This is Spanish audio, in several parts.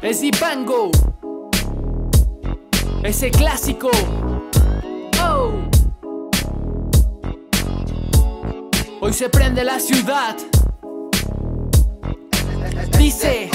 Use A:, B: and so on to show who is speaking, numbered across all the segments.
A: Es Dipango. Ese clásico. Oh. Hoy se prende la ciudad. Dice.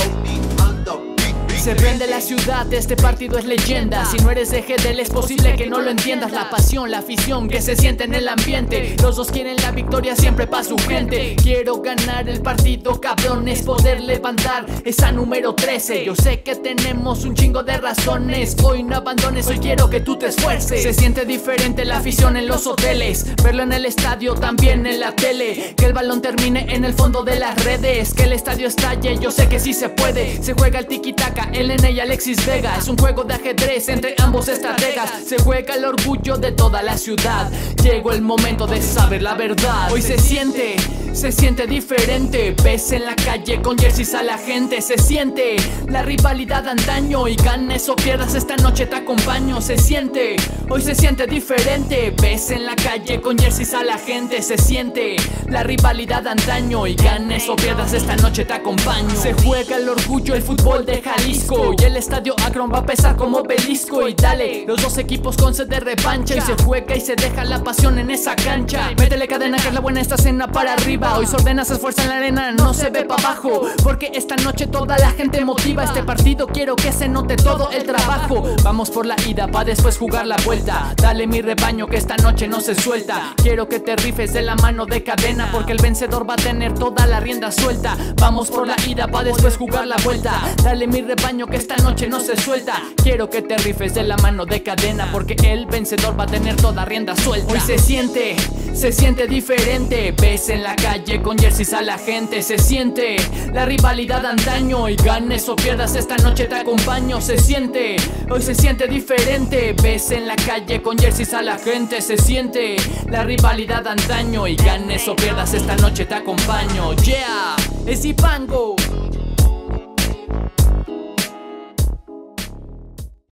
A: Se prende la ciudad, este partido es leyenda. Si no eres de GDL es posible que no lo entiendas. La pasión, la afición que se siente en el ambiente. Los dos quieren la victoria siempre para su gente. Quiero ganar el partido, cabrón, es poder levantar esa número 13 Yo sé que tenemos un chingo de razones. Hoy no abandones, hoy quiero que tú te esfuerces. Se siente diferente la afición en los hoteles. Verlo en el estadio, también en la tele. Que el balón termine en el fondo de las redes. Que el estadio estalle, yo sé que sí se puede. Se juega el tiki-taka Elena y Alexis Vega Es un juego de ajedrez entre ambos estrategas. Se juega el orgullo de toda la ciudad. Llegó el momento de saber la verdad. Hoy se siente, se siente diferente. Ves en la calle con jerseys a la gente. Se siente la rivalidad antaño Y ganes o pierdas. Esta noche te acompaño. Se siente, hoy se siente diferente. Ves en la calle con jerseys a la gente. Se siente la rivalidad antaño Y ganes o pierdas. Esta noche te acompaño. Se juega el orgullo, el fútbol de Jalisco. Y el estadio Akron va a pesar como obelisco Y dale, los dos equipos con sed de revancha. Y se juega y se deja la pasión en esa cancha. Métele cadena que es la buena esta cena para arriba Hoy se ordena, se esfuerza en la arena, no se ve para abajo. Porque esta noche toda la gente motiva. Este partido quiero que se note todo el trabajo. Vamos por la ida pa' después jugar la vuelta. Dale mi rebaño que esta noche no se suelta. Quiero que te rifes de la mano de cadena Porque el vencedor va a tener toda la rienda suelta. Vamos por la ida pa' después jugar la vuelta. Dale mi rebaño que esta noche no se suelta. Quiero que te rifes de la mano de cadena Porque el vencedor va a tener toda rienda suelta. Hoy se siente, se siente diferente. Ves en la calle con jerseys a la gente Se siente la rivalidad antaño Y ganes o pierdas esta noche te acompaño Se siente, hoy se siente diferente Ves en la calle con jerseys a la gente Se siente la rivalidad antaño Y ganes o pierdas esta noche te acompaño Yeah, es Ipango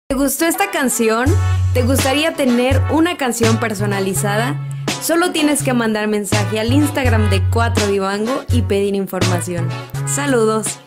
B: ¿Te gustó esta canción? ¿Te gustaría tener una canción personalizada? Solo tienes que mandar mensaje al Instagram de 4 Vivango y pedir información. Saludos.